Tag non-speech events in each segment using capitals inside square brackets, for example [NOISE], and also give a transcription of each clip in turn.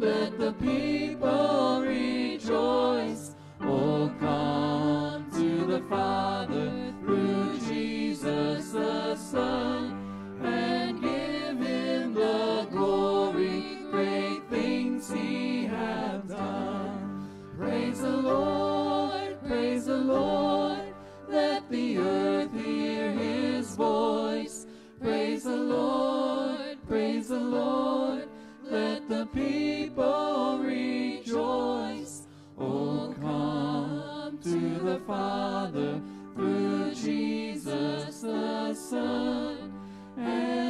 Let the people rejoice. Oh, come to the Father through Jesus the Son and give him the glory. Great things he hath done. Praise the Lord, praise the Lord. Let the earth hear his voice. Praise the Lord, praise the Lord people rejoice. Oh, come to the Father through Jesus the Son. And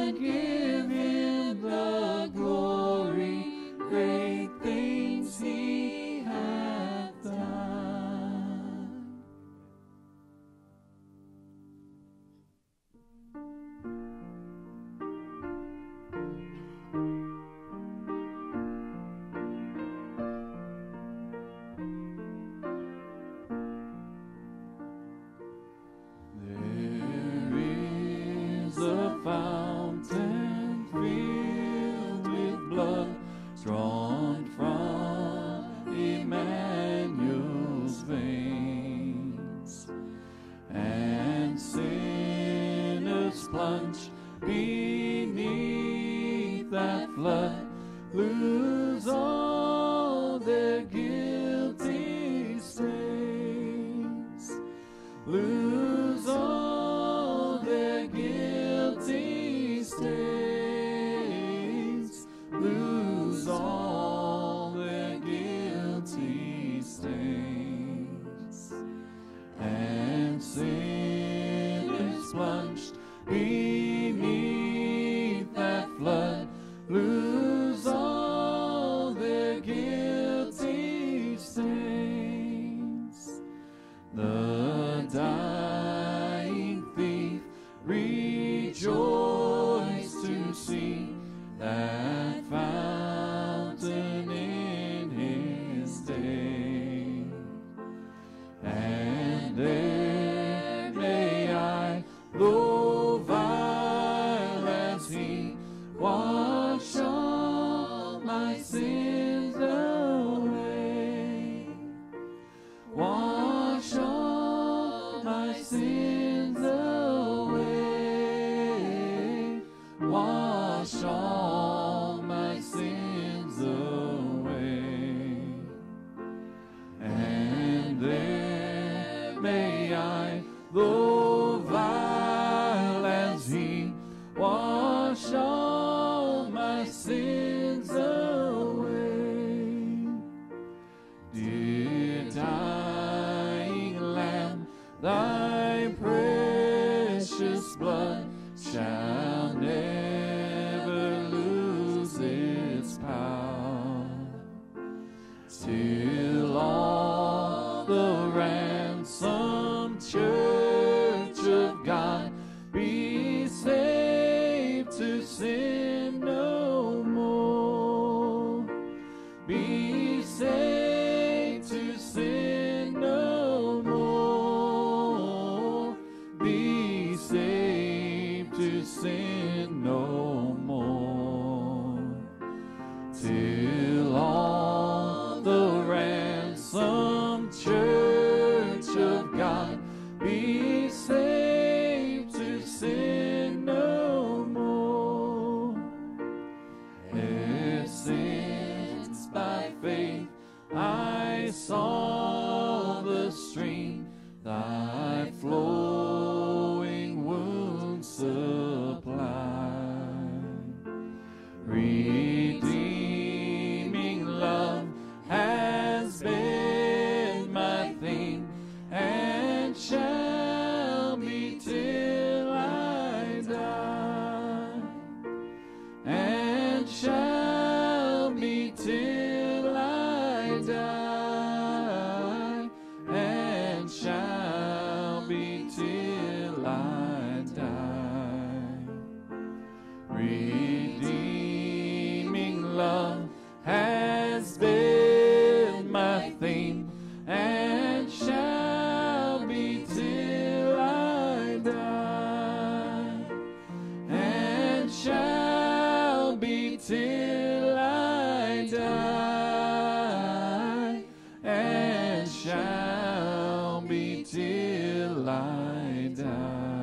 lie down.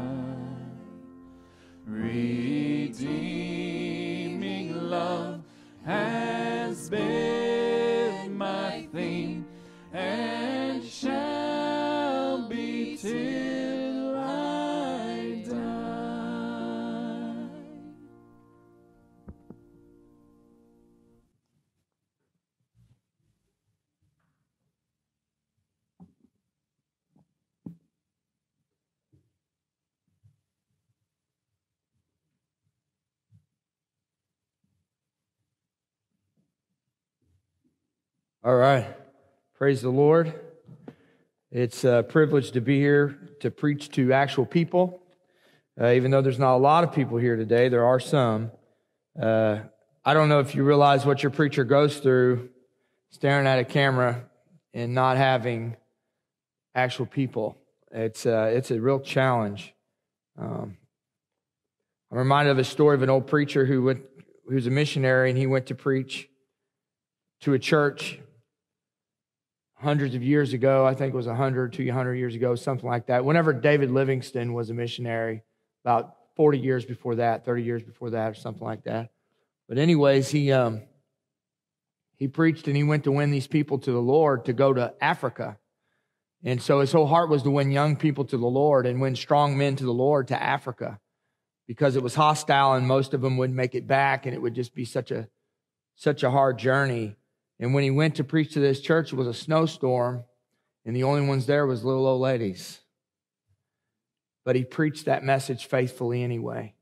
All right. Praise the Lord. It's a privilege to be here to preach to actual people. Uh, even though there's not a lot of people here today, there are some. Uh, I don't know if you realize what your preacher goes through staring at a camera and not having actual people. It's, uh, it's a real challenge. Um, I'm reminded of a story of an old preacher who went, who was a missionary and he went to preach to a church hundreds of years ago. I think it was 100, 200 years ago, something like that. Whenever David Livingstone was a missionary, about 40 years before that, 30 years before that, or something like that. But anyways, he um, he preached and he went to win these people to the Lord to go to Africa. And so his whole heart was to win young people to the Lord and win strong men to the Lord to Africa because it was hostile and most of them wouldn't make it back and it would just be such a such a hard journey. And when he went to preach to this church, it was a snowstorm, and the only ones there was little old ladies. But he preached that message faithfully anyway.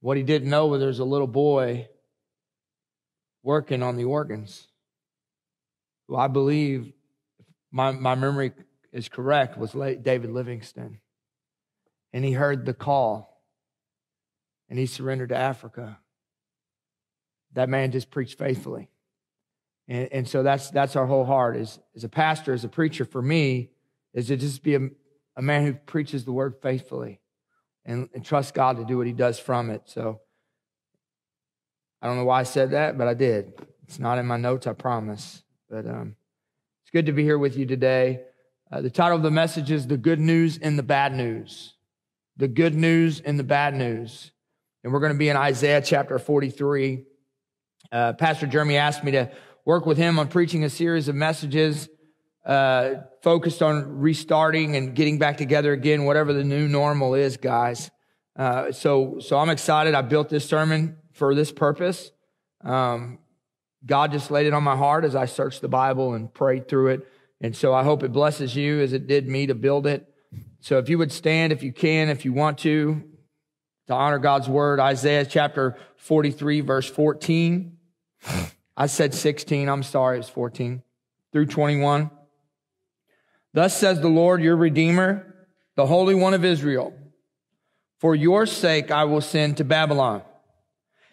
What he didn't know was there's a little boy working on the organs, who I believe, my, my memory is correct, was David Livingstone. And he heard the call, and he surrendered to Africa. That man just preached faithfully. And, and so that's, that's our whole heart as, as a pastor, as a preacher for me, is to just be a, a man who preaches the word faithfully and, and trust God to do what he does from it. So I don't know why I said that, but I did. It's not in my notes, I promise. But um, it's good to be here with you today. Uh, the title of the message is The Good News and the Bad News. The Good News and the Bad News. And we're going to be in Isaiah chapter 43. Uh, Pastor Jeremy asked me to work with him on preaching a series of messages uh, focused on restarting and getting back together again, whatever the new normal is, guys. Uh, so, so I'm excited. I built this sermon for this purpose. Um, God just laid it on my heart as I searched the Bible and prayed through it. And so I hope it blesses you as it did me to build it. So if you would stand, if you can, if you want to, to honor God's word, Isaiah chapter 43, verse 14. I said 16. I'm sorry. It's 14 through 21. Thus says the Lord, your Redeemer, the Holy One of Israel. For your sake, I will send to Babylon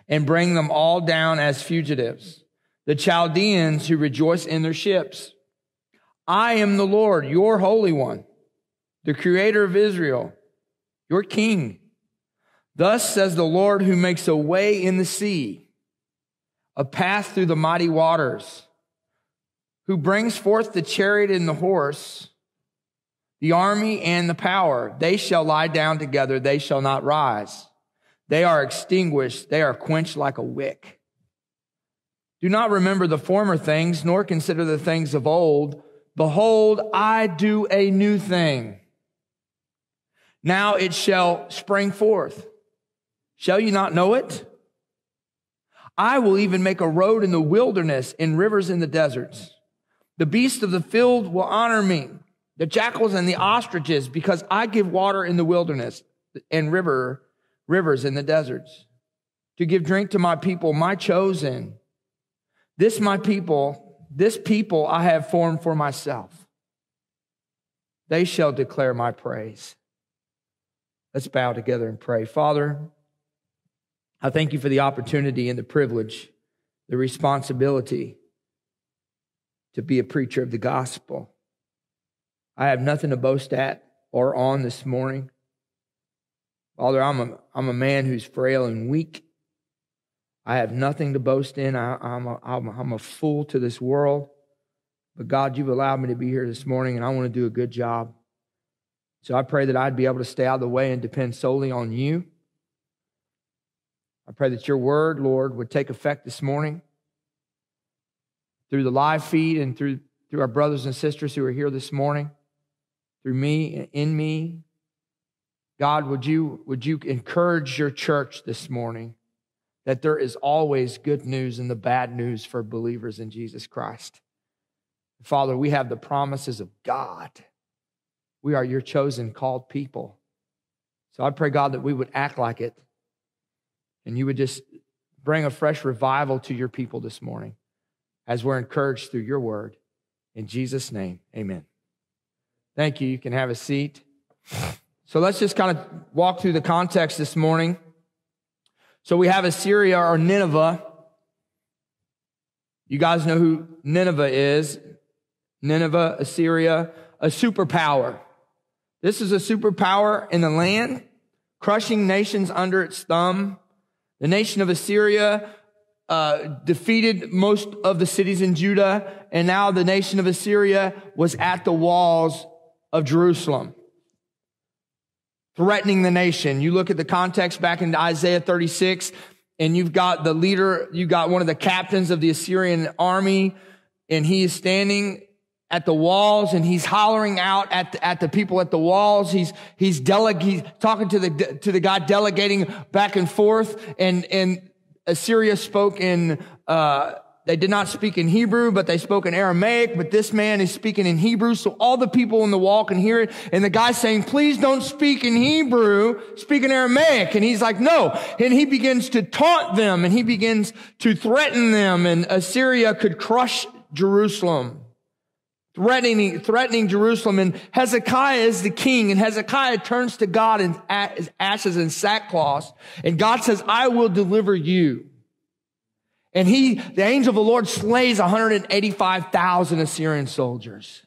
and bring them all down as fugitives, the Chaldeans who rejoice in their ships. I am the Lord, your Holy One, the Creator of Israel, your King. Thus says the Lord who makes a way in the sea a path through the mighty waters, who brings forth the chariot and the horse, the army and the power. They shall lie down together, they shall not rise. They are extinguished, they are quenched like a wick. Do not remember the former things, nor consider the things of old. Behold, I do a new thing. Now it shall spring forth. Shall you not know it? I will even make a road in the wilderness and rivers in the deserts. The beasts of the field will honor me, the jackals and the ostriches, because I give water in the wilderness and river, rivers in the deserts to give drink to my people, my chosen. This my people, this people I have formed for myself. They shall declare my praise. Let's bow together and pray. Father, I thank you for the opportunity and the privilege, the responsibility to be a preacher of the gospel. I have nothing to boast at or on this morning. Father, I'm a, I'm a man who's frail and weak. I have nothing to boast in. I, am a, I'm, a, I'm a fool to this world. But God, you've allowed me to be here this morning, and I want to do a good job. So I pray that I'd be able to stay out of the way and depend solely on you. I pray that your word, Lord, would take effect this morning through the live feed and through, through our brothers and sisters who are here this morning, through me, in me. God, would you, would you encourage your church this morning that there is always good news in the bad news for believers in Jesus Christ? Father, we have the promises of God. We are your chosen, called people. So I pray, God, that we would act like it and you would just bring a fresh revival to your people this morning as we're encouraged through your word. In Jesus' name, amen. Thank you. You can have a seat. So let's just kind of walk through the context this morning. So we have Assyria or Nineveh. You guys know who Nineveh is. Nineveh, Assyria, a superpower. This is a superpower in the land, crushing nations under its thumb. The nation of Assyria uh, defeated most of the cities in Judah, and now the nation of Assyria was at the walls of Jerusalem, threatening the nation. You look at the context back in Isaiah 36, and you've got the leader, you got one of the captains of the Assyrian army, and he is standing at the walls and he's hollering out at the, at the people at the walls. He's, he's delegating, talking to the, to the guy delegating back and forth. And, and Assyria spoke in, uh, they did not speak in Hebrew, but they spoke in Aramaic, but this man is speaking in Hebrew. So all the people in the wall can hear it. And the guy's saying, please don't speak in Hebrew, speak in Aramaic. And he's like, no. And he begins to taunt them and he begins to threaten them and Assyria could crush Jerusalem threatening, threatening Jerusalem. And Hezekiah is the king, and Hezekiah turns to God in ashes and sackcloth. And God says, I will deliver you. And he, the angel of the Lord slays 185,000 Assyrian soldiers.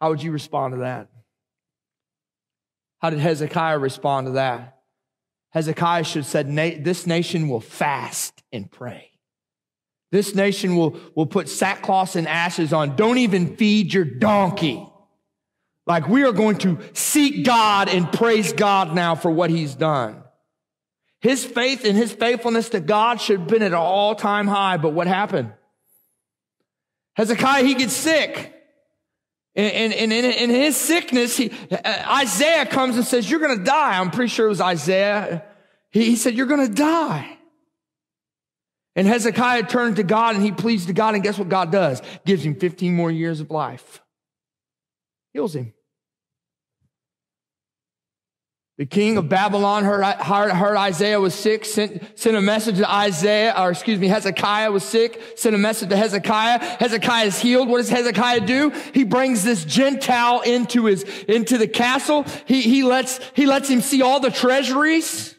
How would you respond to that? How did Hezekiah respond to that? Hezekiah should have said, this nation will fast and pray. This nation will, will put sackcloth and ashes on. Don't even feed your donkey. Like we are going to seek God and praise God now for what he's done. His faith and his faithfulness to God should have been at an all time high, but what happened? Hezekiah, he gets sick. And, and, and in his sickness, he, uh, Isaiah comes and says, you're going to die. I'm pretty sure it was Isaiah. He, he said, you're going to die. And Hezekiah turned to God and he pleads to God. And guess what God does? Gives him 15 more years of life. Heals him. The king of Babylon heard, heard, Isaiah was sick, sent, sent a message to Isaiah, or excuse me, Hezekiah was sick, sent a message to Hezekiah. Hezekiah is healed. What does Hezekiah do? He brings this Gentile into his, into the castle. He, he lets, he lets him see all the treasuries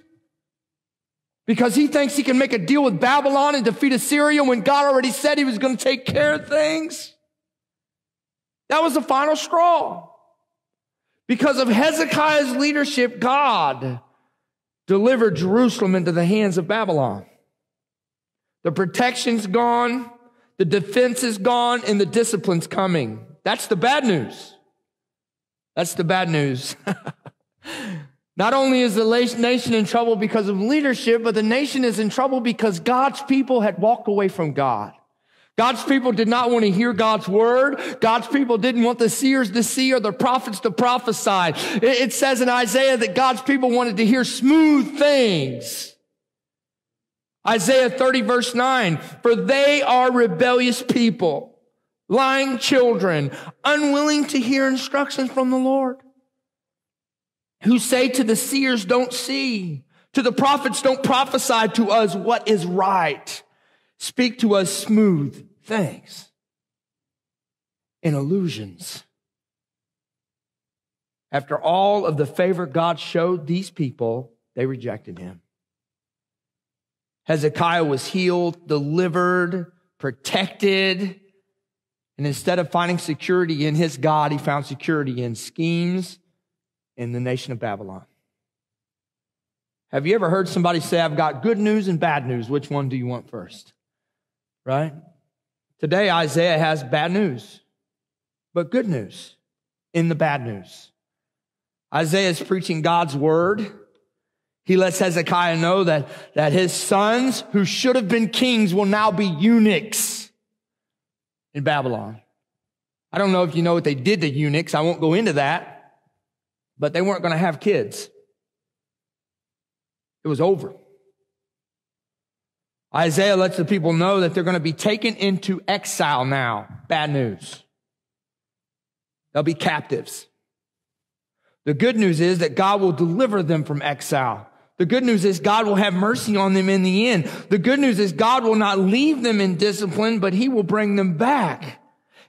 because he thinks he can make a deal with Babylon and defeat Assyria when God already said he was going to take care of things. That was the final straw. Because of Hezekiah's leadership, God delivered Jerusalem into the hands of Babylon. The protection's gone, the defense is gone, and the discipline's coming. That's the bad news. That's the bad news. [LAUGHS] Not only is the nation in trouble because of leadership, but the nation is in trouble because God's people had walked away from God. God's people did not want to hear God's word. God's people didn't want the seers to see or the prophets to prophesy. It says in Isaiah that God's people wanted to hear smooth things. Isaiah 30 verse 9, for they are rebellious people, lying children, unwilling to hear instructions from the Lord who say to the seers, don't see, to the prophets, don't prophesy to us what is right. Speak to us smooth things and illusions. After all of the favor God showed these people, they rejected him. Hezekiah was healed, delivered, protected. And instead of finding security in his God, he found security in schemes in the nation of Babylon. Have you ever heard somebody say, I've got good news and bad news? Which one do you want first? Right? Today, Isaiah has bad news, but good news in the bad news. Isaiah is preaching God's word. He lets Hezekiah know that, that his sons who should have been kings will now be eunuchs in Babylon. I don't know if you know what they did to eunuchs. I won't go into that, but they weren't going to have kids. It was over. Isaiah lets the people know that they're going to be taken into exile now. Bad news. They'll be captives. The good news is that God will deliver them from exile. The good news is God will have mercy on them in the end. The good news is God will not leave them in discipline, but he will bring them back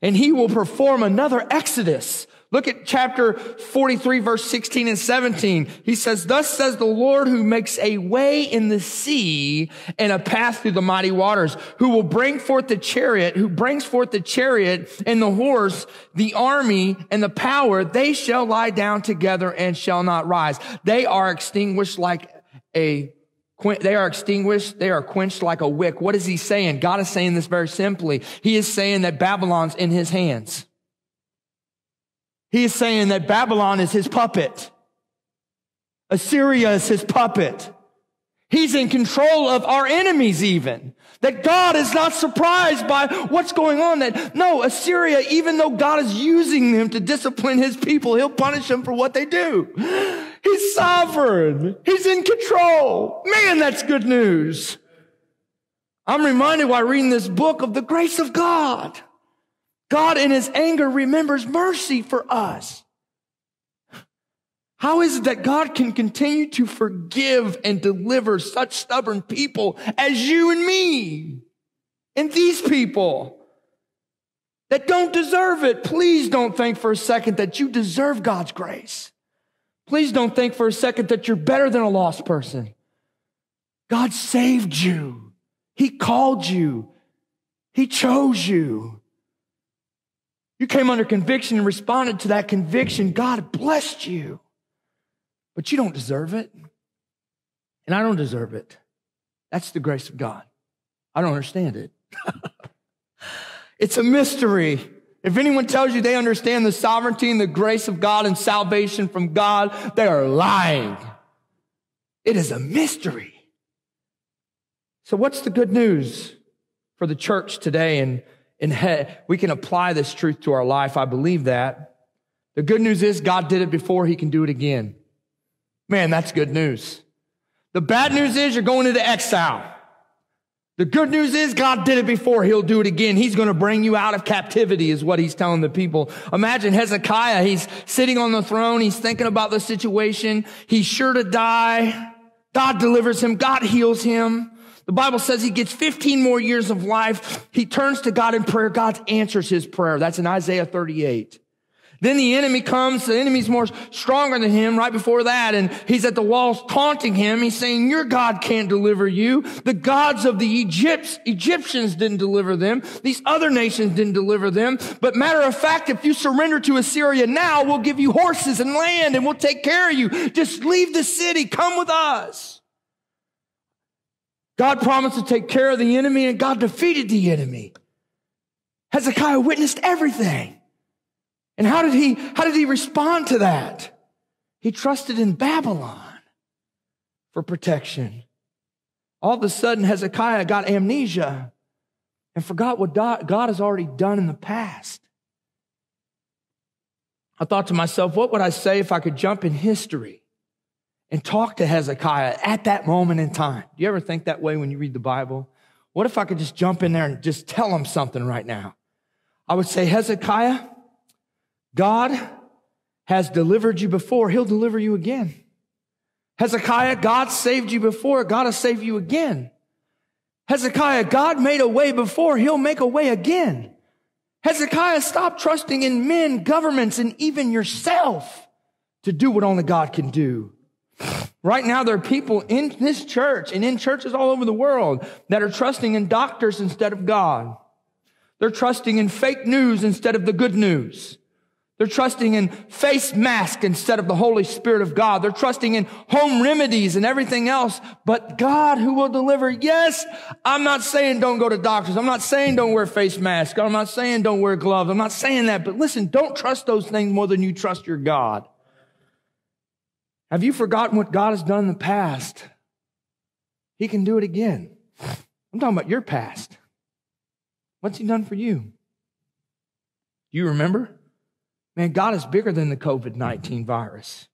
and he will perform another exodus. Look at chapter 43, verse 16 and 17. He says, Thus says the Lord who makes a way in the sea and a path through the mighty waters, who will bring forth the chariot, who brings forth the chariot and the horse, the army and the power. They shall lie down together and shall not rise. They are extinguished like a they are extinguished. They are quenched like a wick. What is he saying? God is saying this very simply. He is saying that Babylon's in his hands. He is saying that Babylon is his puppet. Assyria is his puppet. He's in control of our enemies even. That God is not surprised by what's going on. That no, Assyria, even though God is using them to discipline his people, he'll punish them for what they do. He's sovereign. He's in control. Man, that's good news. I'm reminded while reading this book of the grace of God. God in his anger remembers mercy for us. How is it that God can continue to forgive and deliver such stubborn people as you and me and these people that don't deserve it? Please don't think for a second that you deserve God's grace. Please don't think for a second that you're better than a lost person. God saved you. He called you. He chose you. You came under conviction and responded to that conviction. God blessed you but you don't deserve it. And I don't deserve it. That's the grace of God. I don't understand it. [LAUGHS] it's a mystery. If anyone tells you they understand the sovereignty and the grace of God and salvation from God, they are lying. It is a mystery. So what's the good news for the church today? And, and [LAUGHS] we can apply this truth to our life. I believe that. The good news is God did it before. He can do it again. Man, that's good news. The bad news is you're going into exile. The good news is God did it before. He'll do it again. He's going to bring you out of captivity is what he's telling the people. Imagine Hezekiah. He's sitting on the throne. He's thinking about the situation. He's sure to die. God delivers him. God heals him. The Bible says he gets 15 more years of life. He turns to God in prayer. God answers his prayer. That's in Isaiah 38. Then the enemy comes, the enemy's more stronger than him right before that, and he's at the walls taunting him. He's saying, your God can't deliver you. The gods of the Egypts, Egyptians didn't deliver them. These other nations didn't deliver them. But matter of fact, if you surrender to Assyria now, we'll give you horses and land and we'll take care of you. Just leave the city. Come with us. God promised to take care of the enemy and God defeated the enemy. Hezekiah witnessed everything. And how did he, how did he respond to that? He trusted in Babylon for protection. All of a sudden, Hezekiah got amnesia and forgot what God has already done in the past. I thought to myself, what would I say if I could jump in history and talk to Hezekiah at that moment in time? Do you ever think that way when you read the Bible? What if I could just jump in there and just tell him something right now? I would say, Hezekiah, God has delivered you before, he'll deliver you again. Hezekiah, God saved you before, God will save you again. Hezekiah, God made a way before, he'll make a way again. Hezekiah, stop trusting in men, governments, and even yourself to do what only God can do. Right now, there are people in this church and in churches all over the world that are trusting in doctors instead of God. They're trusting in fake news instead of the good news. They're trusting in face mask instead of the Holy Spirit of God. They're trusting in home remedies and everything else, but God who will deliver. Yes, I'm not saying don't go to doctors. I'm not saying don't wear face masks. I'm not saying don't wear gloves. I'm not saying that, but listen, don't trust those things more than you trust your God. Have you forgotten what God has done in the past? He can do it again. I'm talking about your past. What's he done for you? Do you remember? Man, God is bigger than the COVID 19 virus.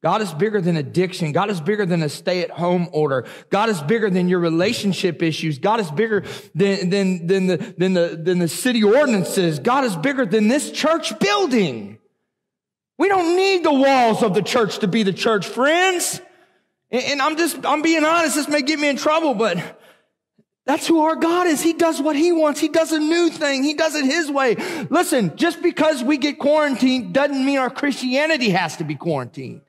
God is bigger than addiction. God is bigger than a stay at home order. God is bigger than your relationship issues. God is bigger than, than, than, the, than, the, than the city ordinances. God is bigger than this church building. We don't need the walls of the church to be the church, friends. And, I'm just, I'm being honest. This may get me in trouble, but that's who our God is. He does what he wants. He does a new thing. He does it his way. Listen, just because we get quarantined doesn't mean our Christianity has to be quarantined.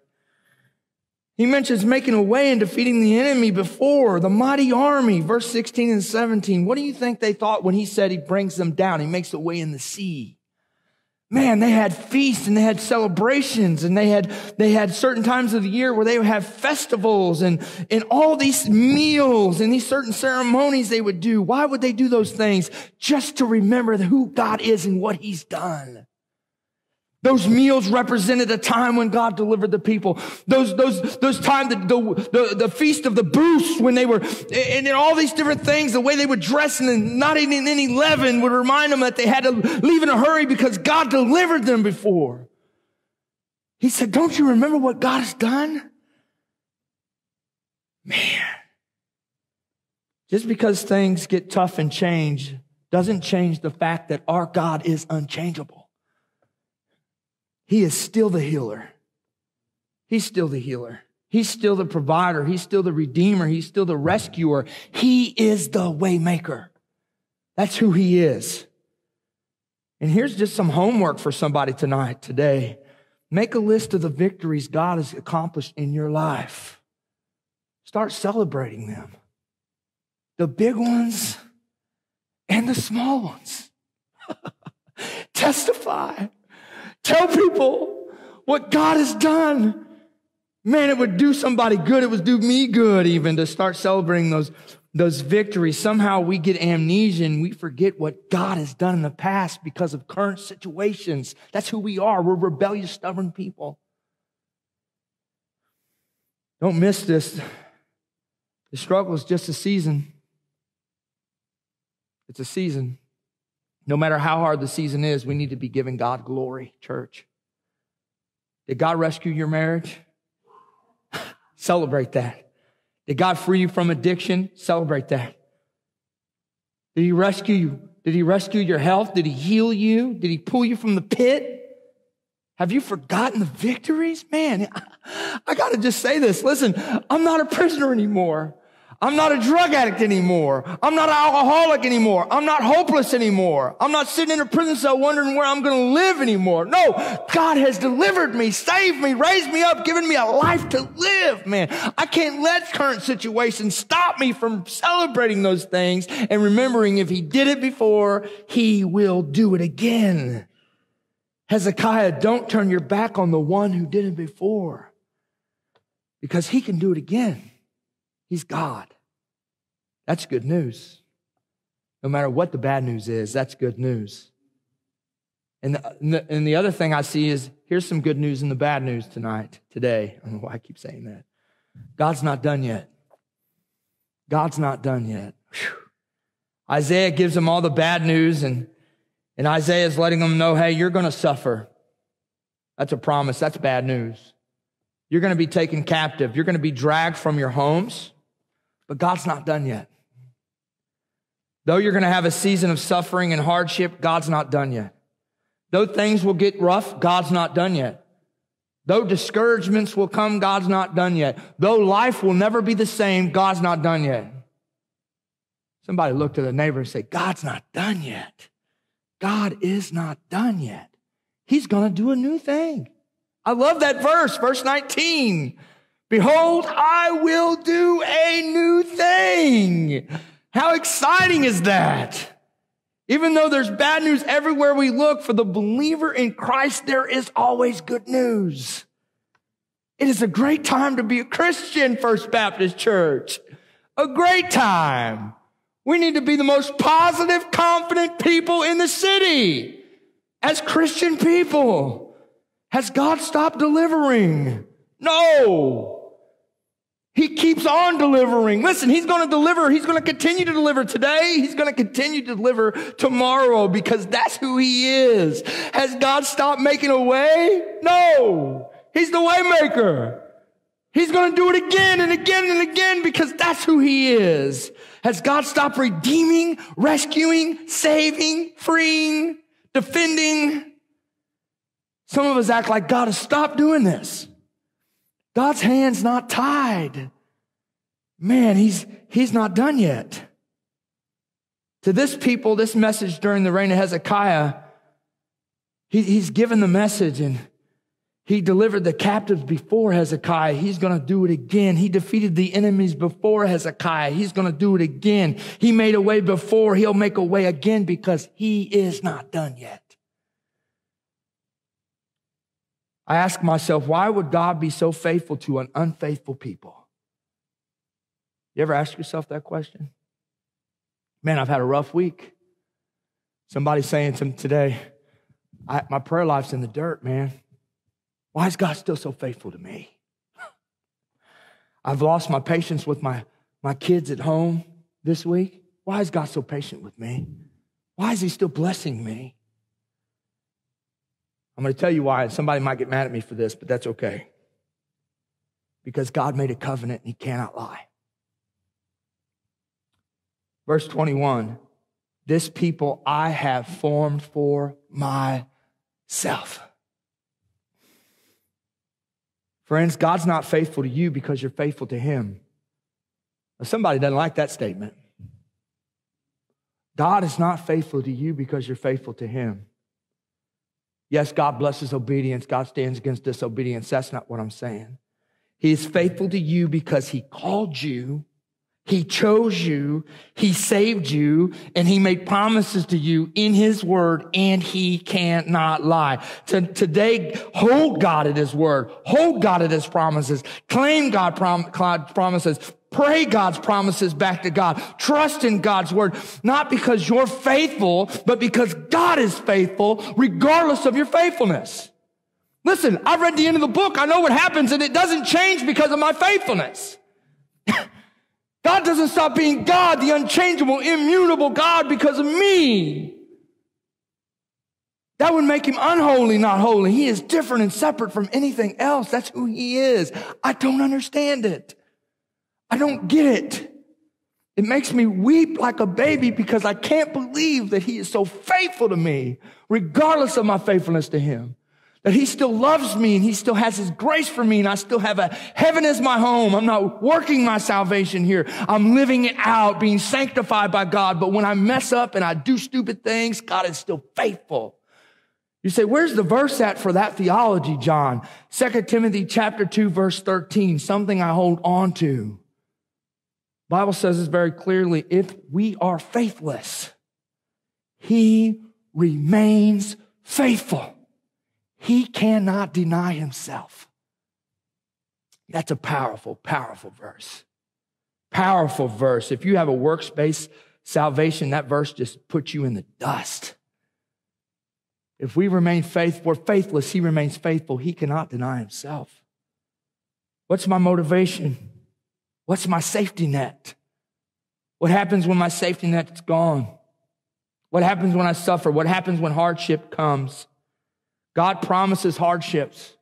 He mentions making a way and defeating the enemy before the mighty army, verse 16 and 17. What do you think they thought when he said he brings them down? He makes a way in the sea man, they had feasts and they had celebrations and they had, they had certain times of the year where they would have festivals and, and all these meals and these certain ceremonies they would do. Why would they do those things? Just to remember who God is and what he's done. Those meals represented a time when God delivered the people. Those, those, those time, the, the, the, feast of the booths when they were, and, and all these different things, the way they would dress and not eating any leaven would remind them that they had to leave in a hurry because God delivered them before. He said, don't you remember what God has done? Man. Just because things get tough and change doesn't change the fact that our God is unchangeable. He is still the healer. He's still the healer. He's still the provider. He's still the redeemer. He's still the rescuer. He is the waymaker. That's who he is. And here's just some homework for somebody tonight, today. Make a list of the victories God has accomplished in your life. Start celebrating them. The big ones and the small ones. [LAUGHS] Testify. Tell people what God has done. Man, it would do somebody good. It would do me good even to start celebrating those, those victories. Somehow we get amnesia and we forget what God has done in the past because of current situations. That's who we are. We're rebellious, stubborn people. Don't miss this. The struggle is just a season. It's a season. No matter how hard the season is, we need to be giving God glory, church. Did God rescue your marriage? [SIGHS] Celebrate that. Did God free you from addiction? Celebrate that. Did he rescue you? Did he rescue your health? Did he heal you? Did he pull you from the pit? Have you forgotten the victories? Man, I got to just say this. Listen, I'm not a prisoner anymore. I'm not a drug addict anymore. I'm not an alcoholic anymore. I'm not hopeless anymore. I'm not sitting in a prison cell wondering where I'm going to live anymore. No, God has delivered me, saved me, raised me up, given me a life to live, man. I can't let current situations stop me from celebrating those things and remembering if he did it before, he will do it again. Hezekiah, don't turn your back on the one who did it before because he can do it again. He's God. That's good news. No matter what the bad news is, that's good news. And the, and the other thing I see is here's some good news and the bad news tonight, today. I don't know why I keep saying that. God's not done yet. God's not done yet. Whew. Isaiah gives them all the bad news, and, and Isaiah is letting them know, hey, you're going to suffer. That's a promise. That's bad news. You're going to be taken captive. You're going to be dragged from your homes. But God's not done yet. Though you're going to have a season of suffering and hardship, God's not done yet. Though things will get rough, God's not done yet. Though discouragements will come, God's not done yet. Though life will never be the same, God's not done yet. Somebody look to the neighbor and say, God's not done yet. God is not done yet. He's going to do a new thing. I love that verse, verse 19. Behold, I will do a new thing. How exciting is that? Even though there's bad news everywhere we look, for the believer in Christ, there is always good news. It is a great time to be a Christian, First Baptist Church. A great time. We need to be the most positive, confident people in the city as Christian people. Has God stopped delivering? No. He keeps on delivering. Listen, he's going to deliver. He's going to continue to deliver today. He's going to continue to deliver tomorrow because that's who he is. Has God stopped making a way? No. He's the waymaker. He's going to do it again and again and again because that's who he is. Has God stopped redeeming, rescuing, saving, freeing, defending? Some of us act like God has stopped doing this. God's hand's not tied. Man, he's, he's not done yet. To this people, this message during the reign of Hezekiah, he, he's given the message and he delivered the captives before Hezekiah. He's going to do it again. He defeated the enemies before Hezekiah. He's going to do it again. He made a way before. He'll make a way again because he is not done yet. I ask myself, why would God be so faithful to an unfaithful people? You ever ask yourself that question? Man, I've had a rough week. Somebody saying to me today, my prayer life's in the dirt, man. Why is God still so faithful to me? [LAUGHS] I've lost my patience with my, my kids at home this week. Why is God so patient with me? Why is He still blessing me? I'm going to tell you why, and somebody might get mad at me for this, but that's okay. Because God made a covenant and He cannot lie. Verse 21 This people I have formed for myself. Friends, God's not faithful to you because you're faithful to Him. Now, somebody doesn't like that statement. God is not faithful to you because you're faithful to Him. Yes, God blesses obedience. God stands against disobedience. That's not what I'm saying. He is faithful to you because He called you he chose you, He saved you, and He made promises to you in His word, and He cannot lie. To, today, hold God at His word, hold God at His promises, claim God prom, promises, pray God's promises back to God, trust in God's word, not because you're faithful, but because God is faithful, regardless of your faithfulness. Listen, I've read the end of the book. I know what happens, and it doesn't change because of my faithfulness. [LAUGHS] God doesn't stop being God, the unchangeable, immutable God because of me. That would make him unholy, not holy. He is different and separate from anything else. That's who he is. I don't understand it. I don't get it. It makes me weep like a baby because I can't believe that he is so faithful to me, regardless of my faithfulness to him that he still loves me and he still has his grace for me and I still have a heaven as my home. I'm not working my salvation here. I'm living it out, being sanctified by God. But when I mess up and I do stupid things, God is still faithful. You say, where's the verse at for that theology, John? 2 Timothy chapter 2, verse 13, something I hold on to. Bible says this very clearly. If we are faithless, he remains faithful he cannot deny himself. That's a powerful, powerful verse. Powerful verse. If you have a works-based salvation, that verse just puts you in the dust. If we remain faithful, we're faithless, he remains faithful. He cannot deny himself. What's my motivation? What's my safety net? What happens when my safety net's gone? What happens when I suffer? What happens when hardship comes? God promises hardships.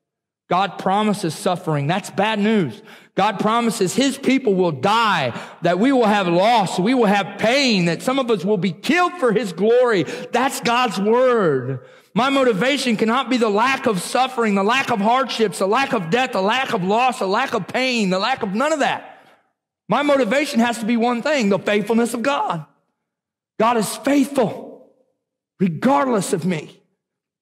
God promises suffering. That's bad news. God promises his people will die, that we will have loss, we will have pain, that some of us will be killed for his glory. That's God's word. My motivation cannot be the lack of suffering, the lack of hardships, the lack of death, the lack of loss, the lack of pain, the lack of none of that. My motivation has to be one thing, the faithfulness of God. God is faithful regardless of me.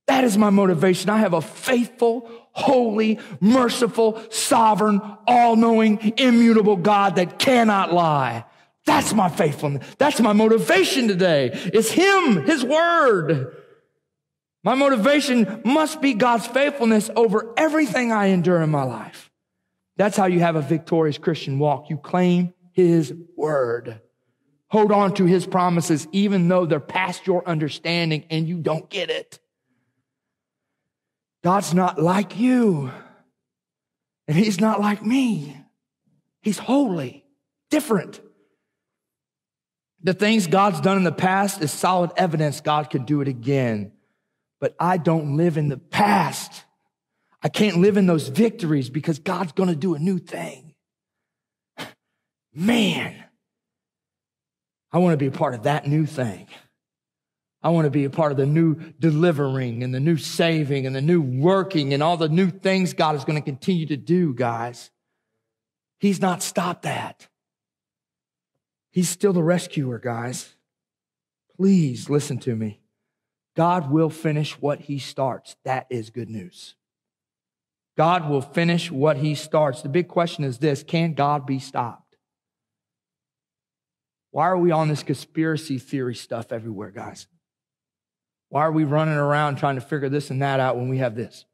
That is my motivation. I have a faithful, holy, merciful, sovereign, all knowing, immutable God that cannot lie, That's my faithfulness. That's my motivation today. It's Him, His Word. My motivation must be God's faithfulness over everything I endure in my life. That's how you have a victorious Christian walk. You claim His Word. Hold on to His promises, even though they're past your understanding and you don't get it. God's not like you, and He's not like me. He's holy, different. The things God's done in the past is solid evidence God could do it again. But I don't live in the past. I can't live in those victories because God's going to do a new thing. [SIGHS] Man, I want to be a part of that new thing. I want to be a part of the new delivering and the new saving and the new working and all the new things God is going to continue to do, guys. He's not stopped that. He's still the rescuer, guys. Please listen to me. God will finish what he starts. That is good news. God will finish what he starts. The big question is this can God be stopped? Why are we on this conspiracy theory stuff everywhere, guys? Why are we running around trying to figure this and that out when we have this?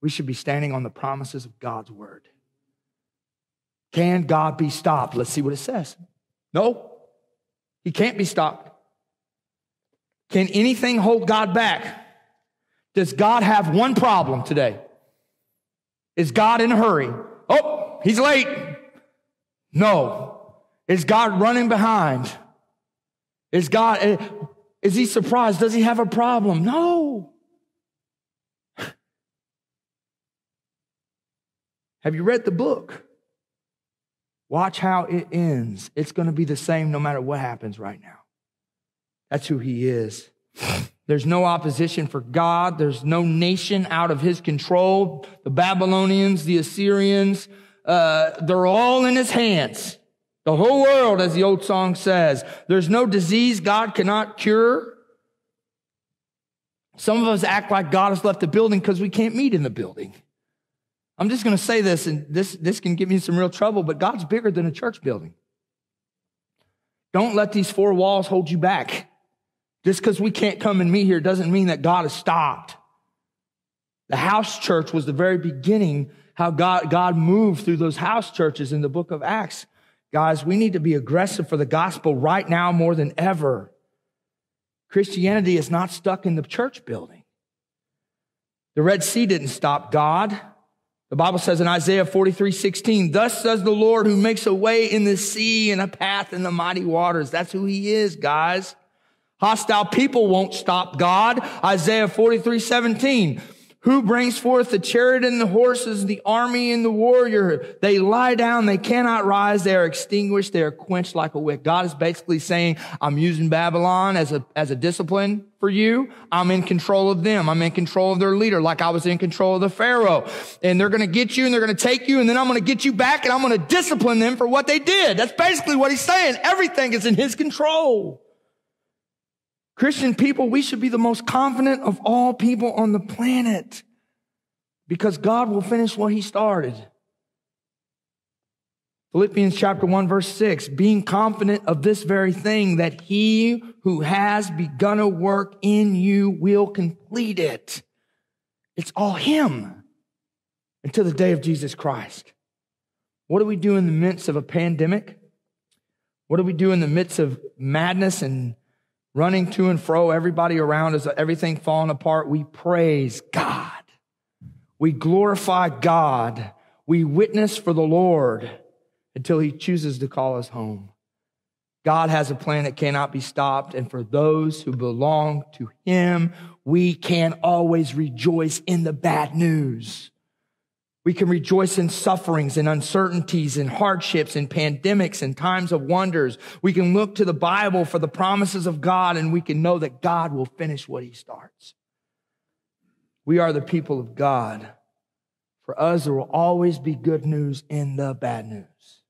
We should be standing on the promises of God's word. Can God be stopped? Let's see what it says. No, he can't be stopped. Can anything hold God back? Does God have one problem today? Is God in a hurry? Oh, he's late. No. Is God running behind? Is God, eh, is he surprised? Does he have a problem? No. [SIGHS] Have you read the book? Watch how it ends. It's going to be the same no matter what happens right now. That's who he is. There's no opposition for God. There's no nation out of his control. The Babylonians, the Assyrians, uh, they're all in his hands. The whole world, as the old song says. There's no disease God cannot cure. Some of us act like God has left the building because we can't meet in the building. I'm just going to say this, and this, this can get me some real trouble, but God's bigger than a church building. Don't let these four walls hold you back. Just because we can't come and meet here doesn't mean that God has stopped. The house church was the very beginning how God, God moved through those house churches in the book of Acts. Guys, we need to be aggressive for the gospel right now more than ever. Christianity is not stuck in the church building. The Red Sea didn't stop God. The Bible says in Isaiah 43, 16, thus says the Lord who makes a way in the sea and a path in the mighty waters. That's who he is, guys. Hostile people won't stop God. Isaiah 43, 17. Who brings forth the chariot and the horses, the army and the warrior? They lie down, they cannot rise, they are extinguished, they are quenched like a wick. God is basically saying, I'm using Babylon as a, as a discipline for you. I'm in control of them. I'm in control of their leader, like I was in control of the Pharaoh. And they're gonna get you and they're gonna take you and then I'm gonna get you back and I'm gonna discipline them for what they did. That's basically what he's saying. Everything is in his control. Christian people, we should be the most confident of all people on the planet because God will finish what he started. Philippians chapter 1 verse 6, being confident of this very thing that he who has begun a work in you will complete it. It's all him until the day of Jesus Christ. What do we do in the midst of a pandemic? What do we do in the midst of madness and running to and fro, everybody around us, everything falling apart, we praise God. We glorify God. We witness for the Lord until he chooses to call us home. God has a plan that cannot be stopped. And for those who belong to him, we can always rejoice in the bad news. We can rejoice in sufferings and uncertainties and hardships and pandemics and times of wonders. We can look to the Bible for the promises of God and we can know that God will finish what he starts. We are the people of God. For us, there will always be good news in the bad news.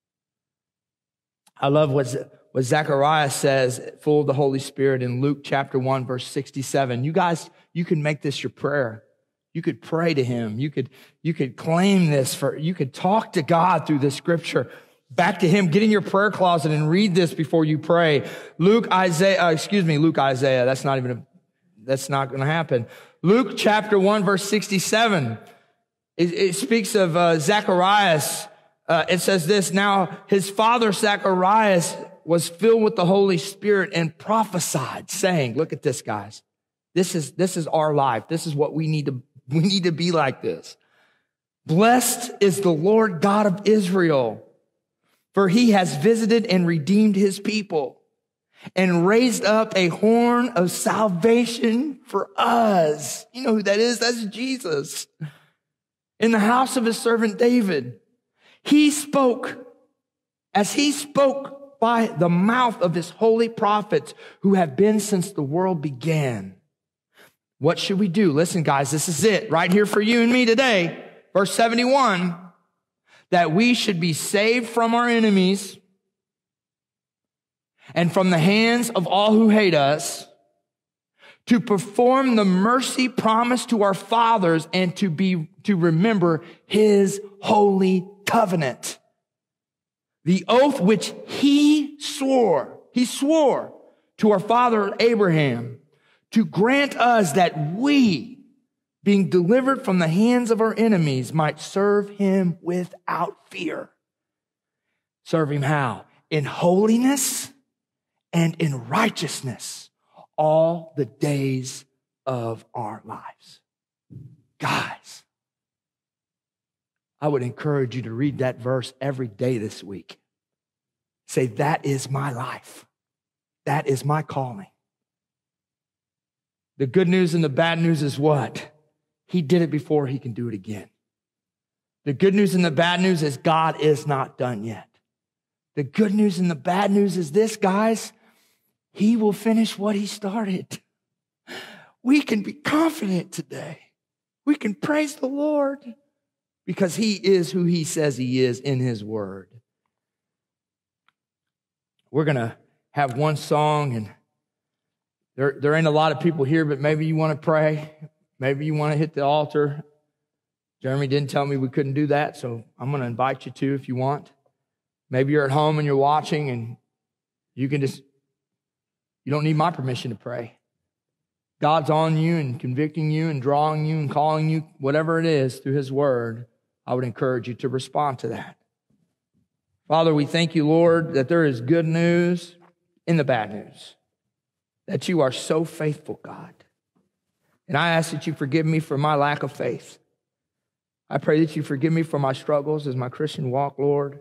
I love what, what Zechariah says, full of the Holy Spirit in Luke chapter 1, verse 67. You guys, you can make this your prayer. You could pray to him. You could, you could claim this for, you could talk to God through the scripture. back to him. Get in your prayer closet and read this before you pray. Luke, Isaiah, uh, excuse me, Luke, Isaiah. That's not even, a, that's not going to happen. Luke chapter 1, verse 67. It, it speaks of uh, Zacharias. Uh, it says this, now his father Zacharias was filled with the Holy Spirit and prophesied saying, look at this guys. This is, this is our life. This is what we need to, we need to be like this. Blessed is the Lord God of Israel, for he has visited and redeemed his people and raised up a horn of salvation for us. You know who that is? That's Jesus. In the house of his servant David, he spoke as he spoke by the mouth of his holy prophets who have been since the world began. What should we do? Listen, guys, this is it right here for you and me today. Verse 71 that we should be saved from our enemies and from the hands of all who hate us, to perform the mercy promised to our fathers and to be, to remember his holy covenant. The oath which he swore, he swore to our father Abraham to grant us that we, being delivered from the hands of our enemies, might serve him without fear. Serve him how? In holiness and in righteousness all the days of our lives. Guys, I would encourage you to read that verse every day this week. Say, that is my life. That is my calling. The good news and the bad news is what? He did it before, he can do it again. The good news and the bad news is God is not done yet. The good news and the bad news is this, guys. He will finish what he started. We can be confident today. We can praise the Lord because he is who he says he is in his word. We're going to have one song and there, there ain't a lot of people here, but maybe you want to pray. Maybe you want to hit the altar. Jeremy didn't tell me we couldn't do that, so I'm going to invite you to if you want. Maybe you're at home and you're watching and you can just you don't need my permission to pray. God's on you and convicting you and drawing you and calling you, whatever it is, through His Word. I would encourage you to respond to that. Father, we thank you, Lord, that there is good news in the bad news, that you are so faithful, God. And I ask that you forgive me for my lack of faith. I pray that you forgive me for my struggles as my Christian walk, Lord.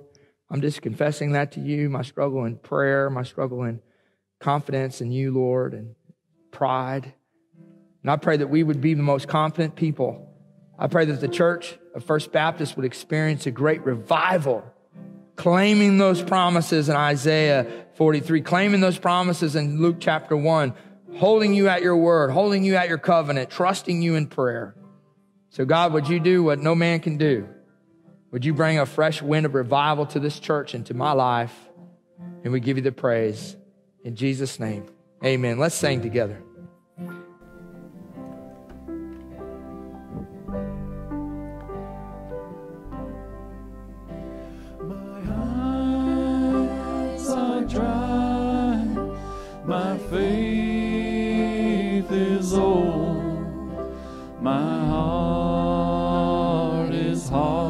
I'm just confessing that to you, my struggle in prayer, my struggle in confidence in you, Lord, and pride. And I pray that we would be the most confident people. I pray that the church of First Baptist would experience a great revival, claiming those promises in Isaiah 43, claiming those promises in Luke chapter 1, holding you at your word, holding you at your covenant, trusting you in prayer. So, God, would you do what no man can do? Would you bring a fresh wind of revival to this church and to my life? And we give you the praise. In Jesus' name, amen. Let's sing together. My faith is old, my heart is hard,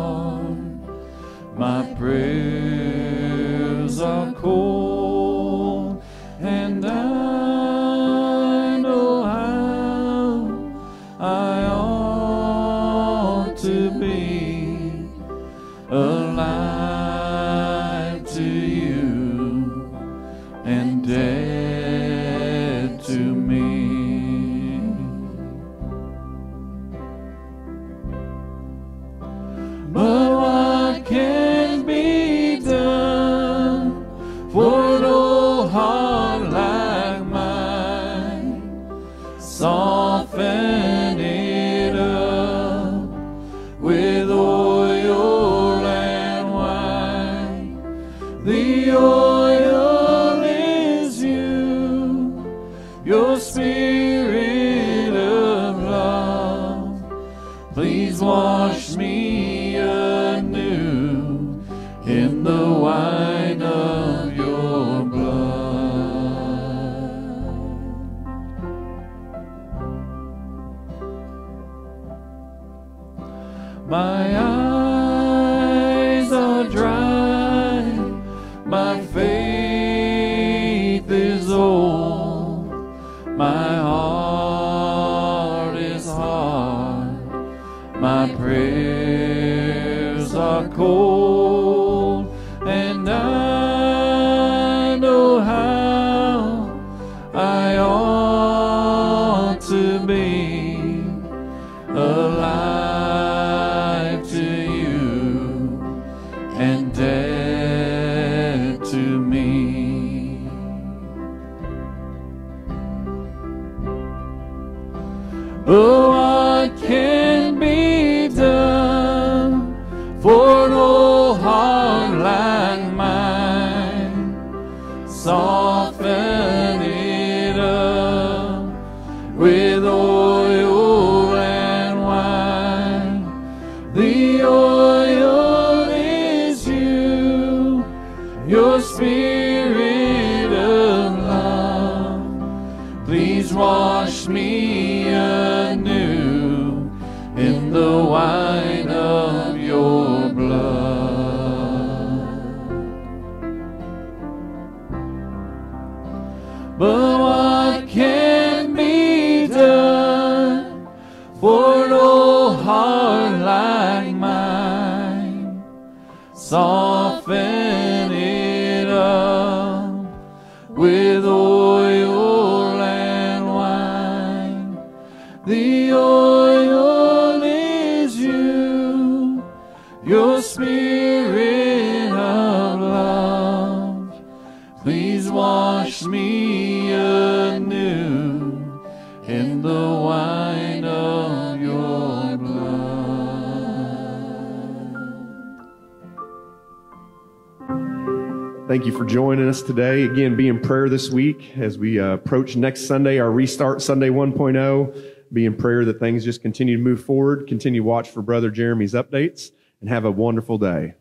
you for joining us today. Again, be in prayer this week as we uh, approach next Sunday, our Restart Sunday 1.0. Be in prayer that things just continue to move forward. Continue to watch for Brother Jeremy's updates and have a wonderful day.